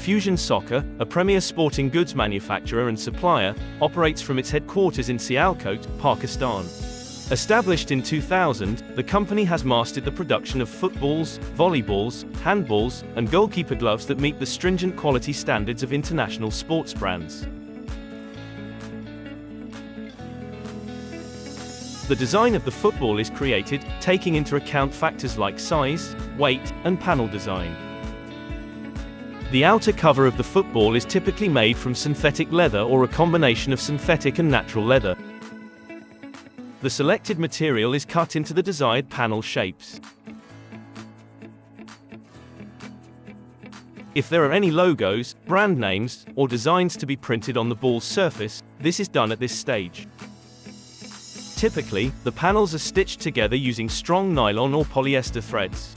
Fusion Soccer, a premier sporting goods manufacturer and supplier, operates from its headquarters in Sialkot, Pakistan. Established in 2000, the company has mastered the production of footballs, volleyballs, handballs, and goalkeeper gloves that meet the stringent quality standards of international sports brands. The design of the football is created, taking into account factors like size, weight, and panel design. The outer cover of the football is typically made from synthetic leather or a combination of synthetic and natural leather. The selected material is cut into the desired panel shapes. If there are any logos, brand names, or designs to be printed on the ball's surface, this is done at this stage. Typically, the panels are stitched together using strong nylon or polyester threads.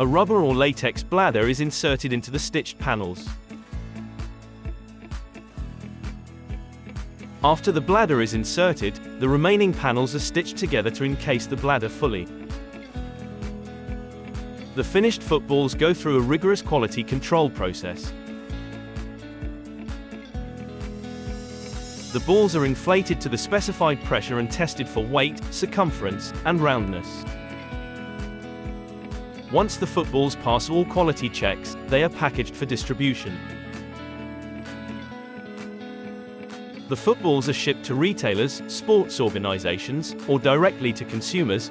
A rubber or latex bladder is inserted into the stitched panels. After the bladder is inserted, the remaining panels are stitched together to encase the bladder fully. The finished footballs go through a rigorous quality control process. The balls are inflated to the specified pressure and tested for weight, circumference, and roundness. Once the footballs pass all quality checks, they are packaged for distribution. The footballs are shipped to retailers, sports organizations, or directly to consumers.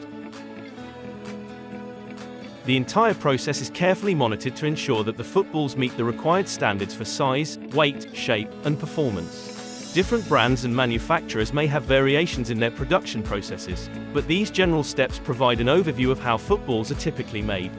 The entire process is carefully monitored to ensure that the footballs meet the required standards for size, weight, shape, and performance. Different brands and manufacturers may have variations in their production processes, but these general steps provide an overview of how footballs are typically made.